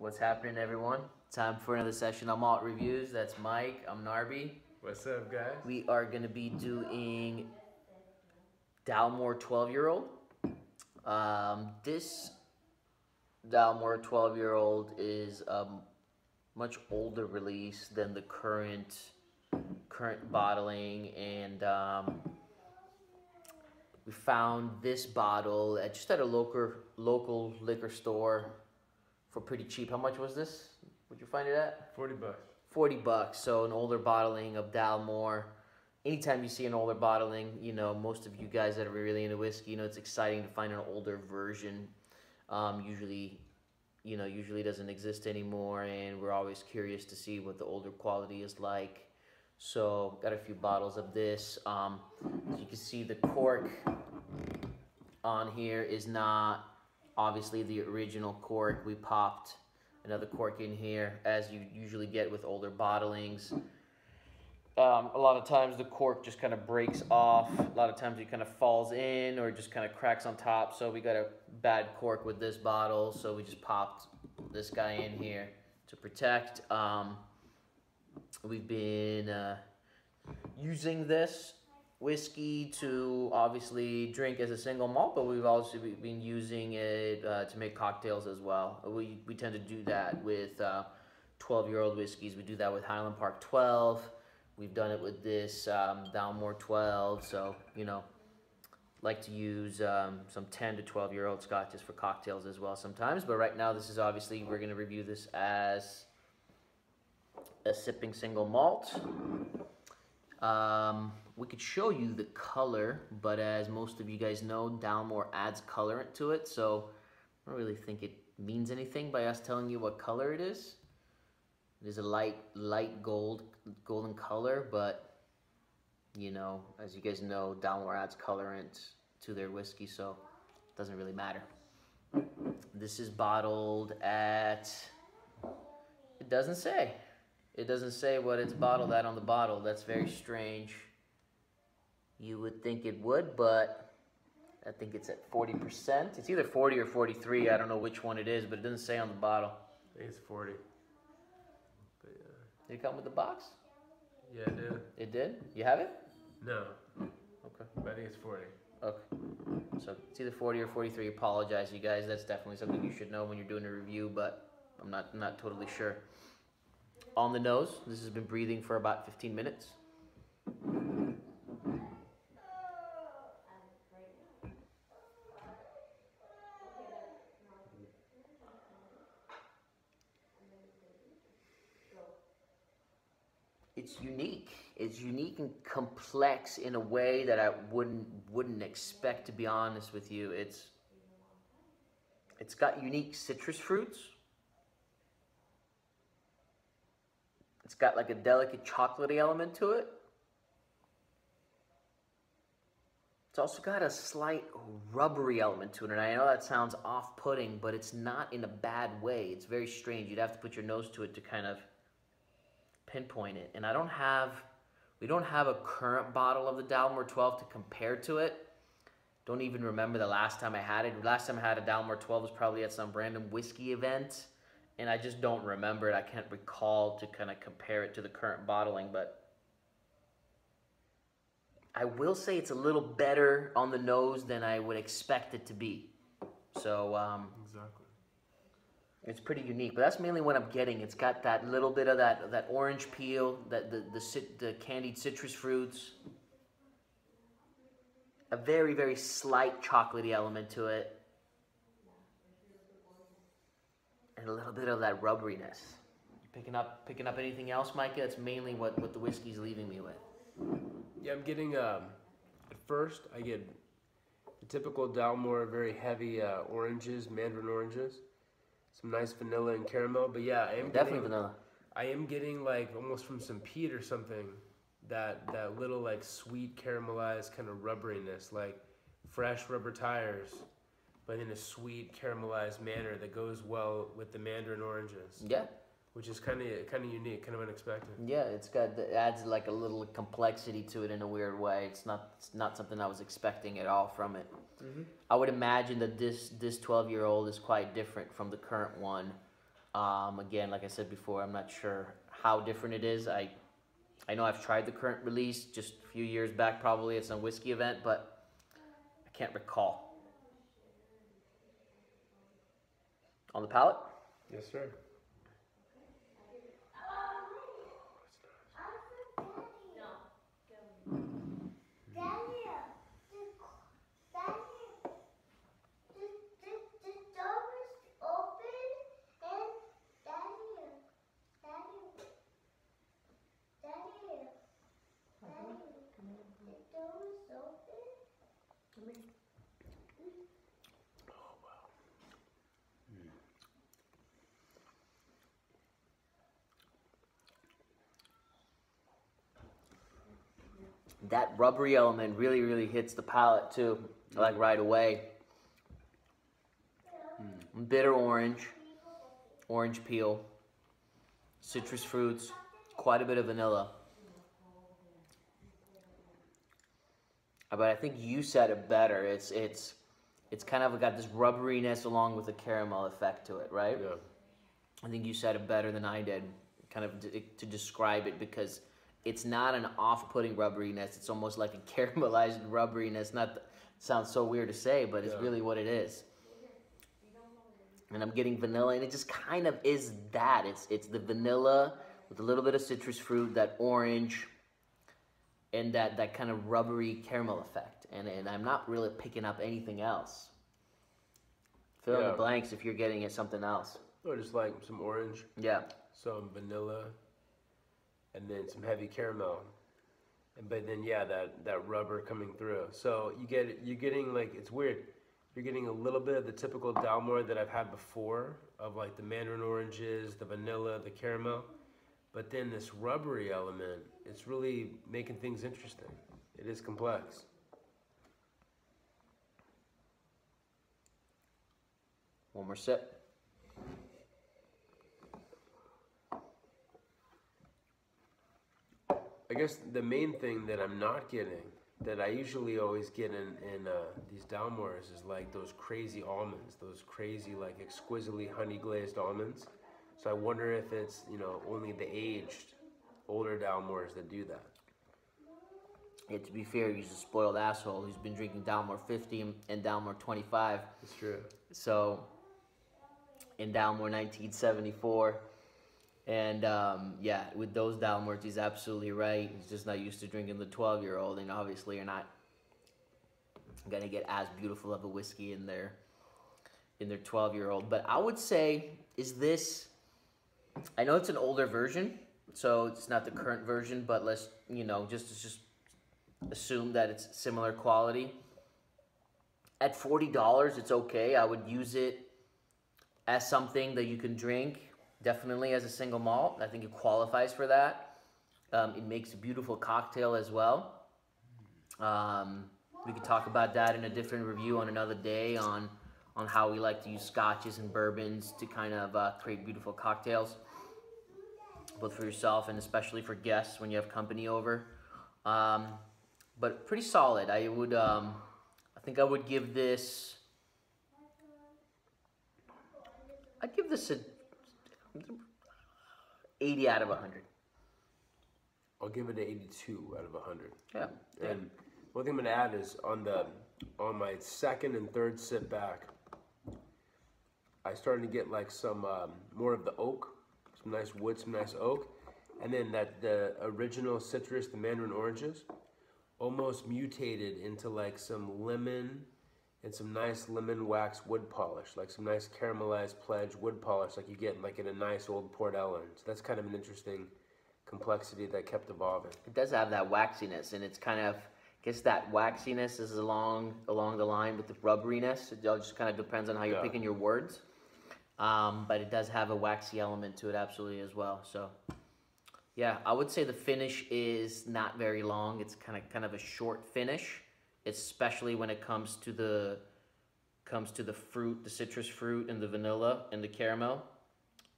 What's happening, everyone? Time for another session on Malt Reviews. That's Mike. I'm Narby. What's up, guys? We are going to be doing Dalmore 12 year old. Um, this Dalmore 12 year old is a much older release than the current current bottling, and um, we found this bottle at just at a local local liquor store for pretty cheap. How much was this? Would you find it at? 40 bucks. 40 bucks. So an older bottling of Dalmore. Anytime you see an older bottling, you know, most of you guys that are really into whiskey, you know, it's exciting to find an older version. Um, usually, you know, usually doesn't exist anymore, and we're always curious to see what the older quality is like. So got a few bottles of this. Um, you can see, the cork on here is not obviously the original cork. We popped another cork in here, as you usually get with older bottlings. Um, a lot of times the cork just kind of breaks off. A lot of times it kind of falls in or just kind of cracks on top. So we got a bad cork with this bottle. So we just popped this guy in here to protect. Um, we've been uh, using this whiskey to obviously drink as a single malt, but we've also been using it uh, to make cocktails as well. We, we tend to do that with 12 uh, year old whiskeys. We do that with Highland Park 12. We've done it with this um, Dalmore 12. So, you know, like to use um, some 10 to 12 year old scotches for cocktails as well sometimes. But right now, this is obviously, we're going to review this as a sipping single malt. Um, we could show you the color, but as most of you guys know, Dalmore adds colorant to it, so I don't really think it means anything by us telling you what color it is. It is a light, light gold, golden color, but you know, as you guys know, Dalmore adds colorant to their whiskey, so it doesn't really matter. This is bottled at, it doesn't say. It doesn't say what it's bottled at on the bottle. That's very strange. You would think it would, but I think it's at 40%. It's either 40 or 43. I don't know which one it is, but it doesn't say on the bottle. I think it's 40. But yeah. Did it come with the box? Yeah, it did. It did? You have it? No. Okay. But I think it's 40. Okay. So it's either 40 or 43. Apologize, you guys. That's definitely something you should know when you're doing a review, but I'm not, I'm not totally sure. On the nose, this has been breathing for about 15 minutes. it's unique. It's unique and complex in a way that I wouldn't wouldn't expect to be honest with you. It's it's got unique citrus fruits. It's got like a delicate chocolatey element to it. It's also got a slight rubbery element to it, and I know that sounds off-putting, but it's not in a bad way. It's very strange. You'd have to put your nose to it to kind of pinpoint it. And I don't have, we don't have a current bottle of the Dalmore 12 to compare to it. Don't even remember the last time I had it. Last time I had a Dalmore 12 was probably at some random whiskey event. And I just don't remember it. I can't recall to kind of compare it to the current bottling, but I will say it's a little better on the nose than I would expect it to be. So, um, Exactly. it's pretty unique, but that's mainly what I'm getting. It's got that little bit of that that orange peel, that the the, cit- the candied citrus fruits, a very very slight chocolatey element to it, and a little bit of that rubberiness. You picking up picking up anything else, Micah? It's mainly what what the whiskey's leaving me with. Yeah, I'm getting, um, at first, I get the typical Dalmore, very heavy uh, oranges, mandarin oranges. Some nice vanilla and caramel. But yeah, I am Definitely getting, vanilla. I am getting like almost from some peat or something. That that little like sweet caramelized kind of rubberiness, like fresh rubber tires, but in a sweet caramelized manner that goes well with the mandarin oranges, Yeah, which is kind of kind of unique, kind of unexpected. yeah. It's got it adds like a little complexity to it in a weird way. It's not it's not something I was expecting at all from it. Mm-hmm. I would imagine that this this 12 year old is quite different from the current one. Um, again, like I said before, I'm not sure how different it is. I I know I've tried the current release just a few years back, probably at some whiskey event, but I can't recall. On the palate? Yes, sir. Daniel, the, Daniel, the, the, the door is open and Daniel, Daniel, Daniel, Daniel, the door is open. That rubbery element really, really hits the palate too, like right away. Mm. Bitter orange, orange peel, citrus fruits, quite a bit of vanilla. Uh, but I think you said it better. It's it's it's kind of got this rubberiness along with a caramel effect to it, right? Yeah. I think you said it better than I did, kind of to describe it because it's not an off-putting rubberiness. It's almost like a caramelized rubberiness. Not th- sounds so weird to say, but it's Yeah. really what it is. And I'm getting vanilla, and it just kind of is that. It's it's the vanilla with a little bit of citrus fruit, that orange, and that that kind of rubbery caramel effect. And and I'm not really picking up anything else. Fill in the blanks if you're getting it something else. Or just like some orange, Yeah. some vanilla, and then some heavy caramel. And but then yeah, that that rubber coming through. So you get you're getting like it's weird. You're getting a little bit of the typical Dalmore that I've had before of like the mandarin oranges, the vanilla, the caramel. But then this rubbery element, it's really making things interesting. It is complex. One more sip. I guess the main thing that I'm not getting, that I usually always get in, in uh, these Dalmores, is like those crazy almonds, those crazy, like exquisitely honey glazed almonds. So I wonder if it's, you know, only the aged, older Dalmores that do that. Yeah, to be fair, he's a spoiled asshole who's been drinking Dalmore 50 and- Dalmore 25. It's true. So, in Dalmore 1974. And um, yeah, with those Dalmores, he's absolutely right. He's just not used to drinking the 12 year old. And obviously, you're not to get as beautiful of a whiskey in their, in their 12 year old. But I would say, is this. I know it's an older version, so it's not the current version, but let's, you know, just, just assume that it's similar quality. At forty dollars, it's okay. I would use it as something that you can drink, definitely as a single malt. I think it qualifies for that. Um, it makes a beautiful cocktail as well. Um, we could talk about that in a different review on another day on on how we like to use scotches and bourbons to kind of uh, create beautiful cocktails, both for yourself and especially for guests when you have company over. Um, but pretty solid. I would. Um, I think I would give this. I'd give this a 80 out of 100. I'll give it an 82 out of 100. Yeah. And one thing I'm gonna add is on the on my second and third sit back, I started to get like some um, more of the oak, some nice wood, some nice oak, and then that the original citrus, the mandarin oranges, almost mutated into like some lemon and some nice lemon wax wood polish, like some nice caramelized pledge wood polish, like you get like in a nice old Port Ellen. So that's kind of an interesting complexity that kept evolving. It does have that waxiness, and it's kind of, I guess that waxiness is along along the line with the rubberiness. It all just kind of depends on how you're Yeah. picking your words. Um, but it does have a waxy element to it, absolutely as well. So, yeah, I would say the finish is not very long. It's kind of kind of a short finish, especially when it comes to the comes to the fruit, the citrus fruit, and the vanilla and the caramel.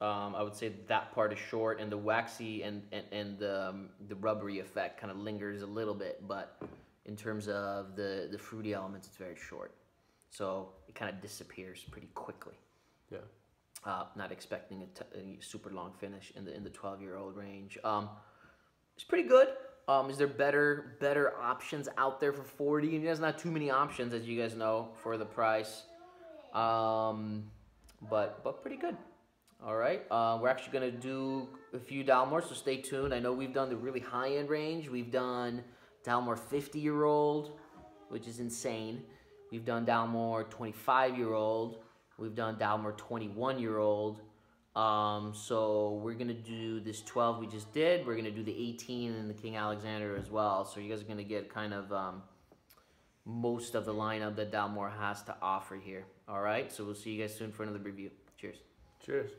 Um, I would say that part is short, and the waxy and and, and the um, the rubbery effect kind of lingers a little bit. But in terms of the the fruity elements, it's very short, so it kind of disappears pretty quickly. Yeah. Uh, not expecting a, t- a super long finish in the in the 12 year old range. Um, it's pretty good. Um, is there better better options out there for 40? And there's not too many options, as you guys know, for the price. Um, but but pretty good. All right. Uh, we're actually gonna do a few Dalmore, so stay tuned. I know we've done the really high end range. We've done Dalmore 50 year old, which is insane. We've done Dalmore 25 year old. We've done Dalmore 21 year old. Um, so we're gonna do this 12 we just did. We're gonna do the 18 and the King Alexander as well. So you guys are gonna get kind of um, most of the lineup that Dalmore has to offer here. All right. So we'll see you guys soon for another review. Cheers. Cheers.